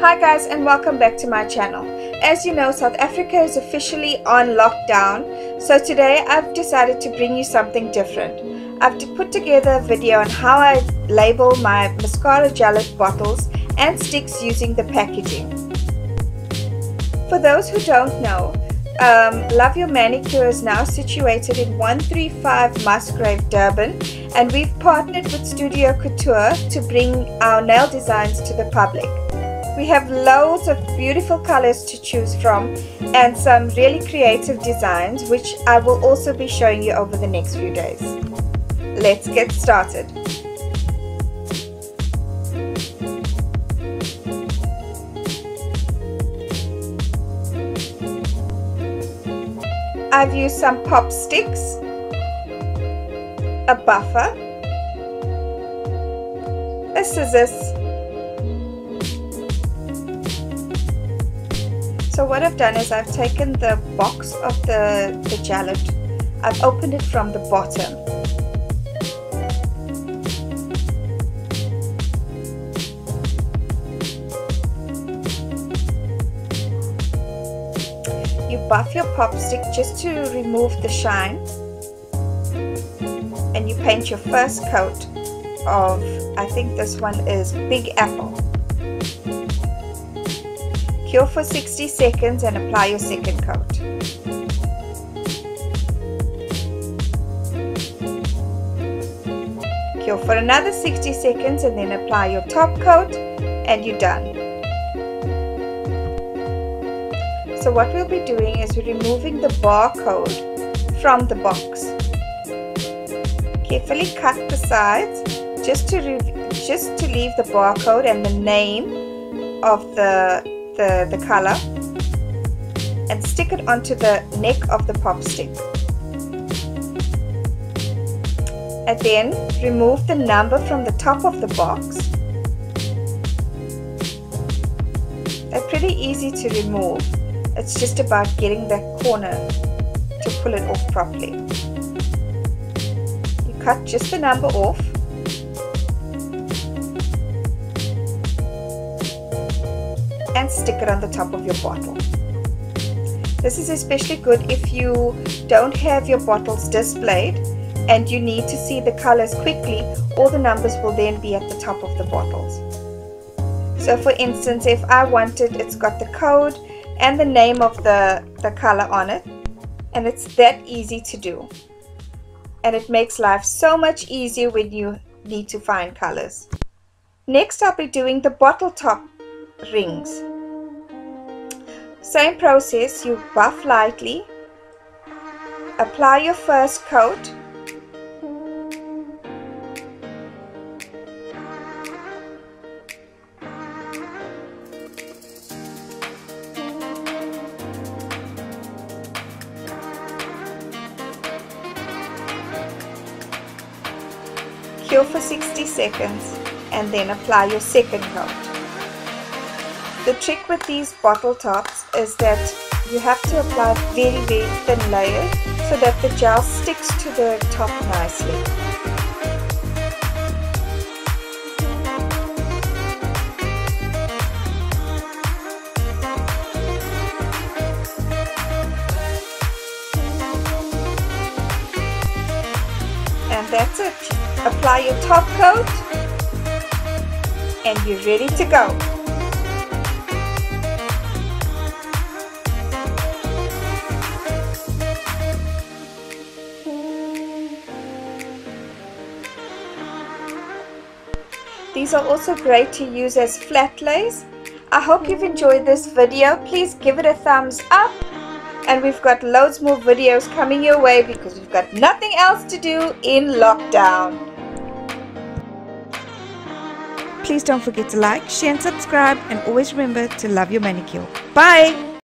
Hi guys and welcome back to my channel. As you know South Africa is officially on lockdown so today I've decided to bring you something different. I've put together a video on how I label my Maskscara gel-it bottles and sticks using the packaging. For those who don't know, um, Love Your Manicure is now situated in 135 Musgrave, Durban, and we've partnered with Studio Couture to bring our nail designs to the public. We have loads of beautiful colors to choose from and some really creative designs which I will also be showing you over the next few days. Let's get started. I've used some pop sticks, a buffer, a scissors. So what I've done is I've taken the box of the, the gel-it, I've opened it from the bottom. You buff your pop stick just to remove the shine and you paint your first coat of, I think this one is Big Apple. Cure for 60 seconds and apply your second coat. Cure for another 60 seconds and then apply your top coat and you're done. So what we'll be doing is we're removing the barcode from the box. Carefully cut the sides just to just to leave the barcode and the name of the, the, the color and stick it onto the neck of the pop stick. And then remove the number from the top of the box. They're pretty easy to remove. It's just about getting that corner to pull it off properly. You cut just the number off. And stick it on the top of your bottle. This is especially good if you don't have your bottles displayed and you need to see the colors quickly all the numbers will then be at the top of the bottles. So for instance if I wanted it's got the code and the name of the, the color on it. And it's that easy to do. And it makes life so much easier when you need to find colors. Next I'll be doing the bottle top rings. Same process, you buff lightly, apply your first coat Cure for 60 seconds and then apply your second coat. The trick with these bottle tops is that you have to apply very very thin layers so that the gel sticks to the top nicely. And that's it apply your top coat and you're ready to go. These are also great to use as flat lays. I hope you've enjoyed this video. Please give it a thumbs up and we've got loads more videos coming your way because we've got nothing else to do in lockdown. Please don't forget to like, share and subscribe and always remember to love your manicure. Bye!